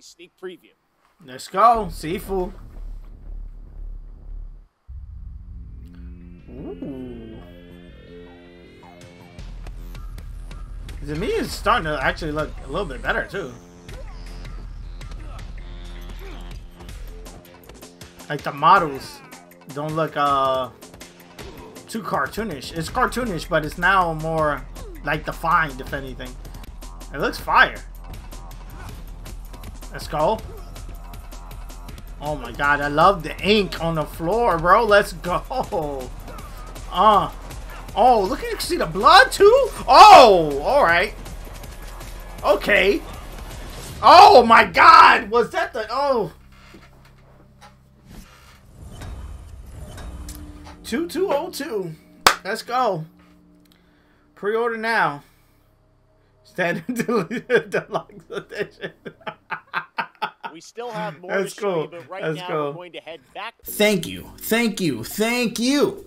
sneak preview. Let's go, Sifu. Ooh. To me, it's starting to actually look a little bit better too. Like the models don't look uh too cartoonish. It's cartoonish, but it's now more like defined, if anything. It looks fire. Let's go. Oh my god, I love the ink on the floor, bro. Let's go. Uh. Oh, look, you can see the blood too? Oh, alright. Okay. Oh my god! Was that the... Oh. 2202. Let's go. Pre-order now. Standard deluxe edition. We still have more That's to show cool. you, but right That's now cool. we're going to head back Thank you, thank you, thank you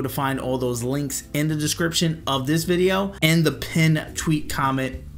to find all those links in the description of this video and the pin tweet comment